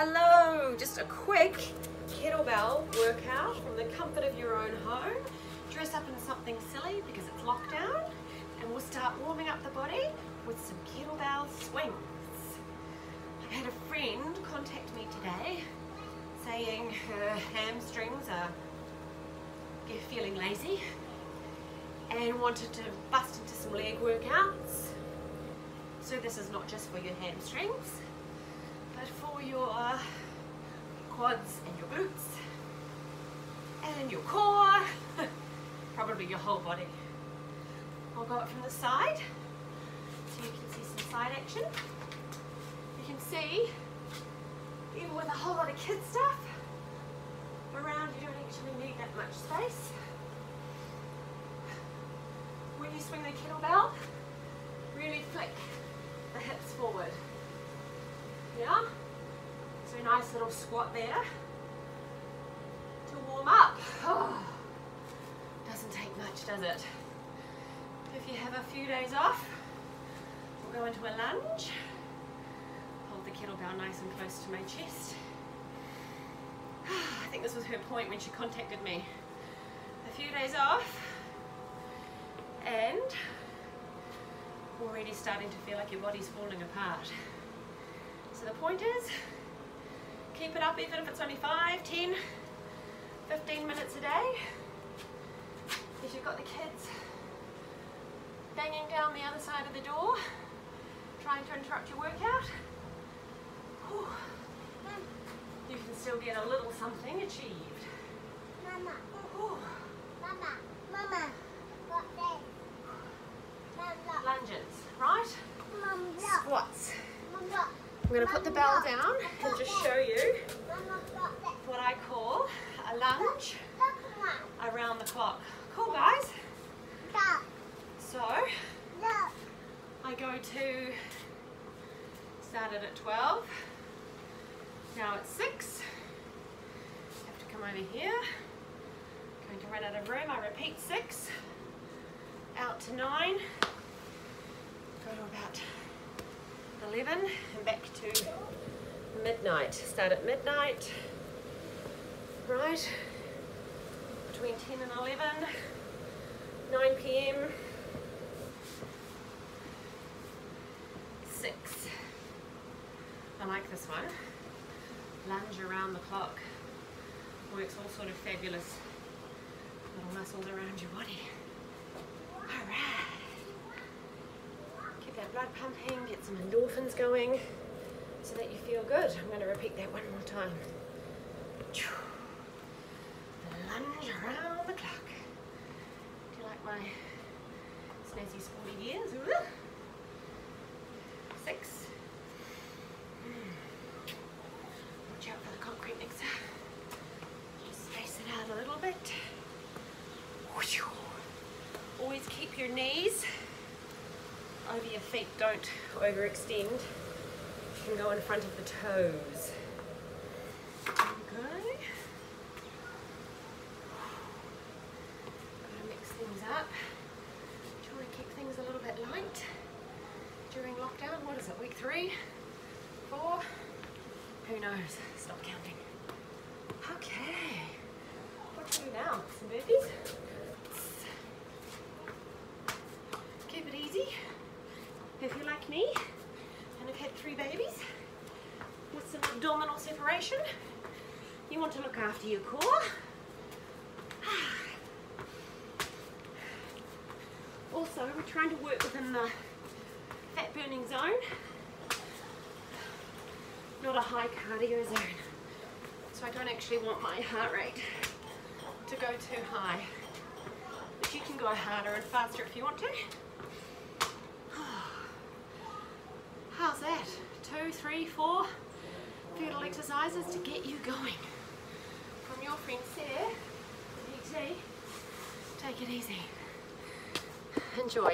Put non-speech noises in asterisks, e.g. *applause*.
Hello, just a quick kettlebell workout from the comfort of your own home. Dress up in something silly because it's lockdown and we'll start warming up the body with some kettlebell swings. I've had a friend contact me today saying her hamstrings are feeling lazy and wanted to bust into some leg workouts. So this is not just for your hamstrings, but for your uh, quads and your glutes and your core, *laughs* probably your whole body. I'll go it from the side so you can see some side action. You can see, even with a whole lot of kid stuff around, you don't actually need that much space. When you swing the kettlebell, really flick the hips forward. Yeah? Nice little squat there to warm up. Oh, *sighs* doesn't take much, does it? If you have a few days off, we'll go into a lunge. Hold the kettlebell nice and close to my chest. *sighs* I think this was her point when she contacted me. A few days off and already starting to feel like your body's falling apart. So the point is, keep it up even if it's only 5, 10, 15 minutes a day. If you've got the kids banging down the other side of the door, trying to interrupt your workout, you can still get a little something achieved. Mama. Mama. Mama. Lunges, right? Mama. Squats. Mama. I'm going to put the bell down and just show you what I call a lunge around the clock. Cool guys? So I go to, started at 12, now it's 6, have to come over here, going to run out of room, I repeat 6, out to 9, go to about 11 and back to midnight. Start at midnight, right, between 10 and 11, 9 p.m. 6. I like this one. Lunge around the clock. Works all sort of fabulous little muscles around your body. Keep that blood pumping, get some endorphins going so that you feel good. I'm going to repeat that one more time. Lunge around the clock. Do you like my snazzy sporty gears? Ooh. Six. Watch out for the concrete mixer. Just space it out a little bit. Always keep your knees over your feet. Don't overextend. You can go in front of the toes. Okay. Gotta mix things up. Try and keep things a little bit light during lockdown. What is it, week three? Four? Who knows? Stop counting. Okay. What do we do now? Some burpees? Keep it easy. If you're like me and have had three babies with some abdominal separation, you want to look after your core. *sighs* Also, we're trying to work within the fat burning zone, not a high cardio zone. So I don't actually want my heart rate to go too high. But you can go harder and faster if you want to. How's that? Two, three, four fetal exercises to get you going. From your friend Sarah, PT, take it easy. Enjoy.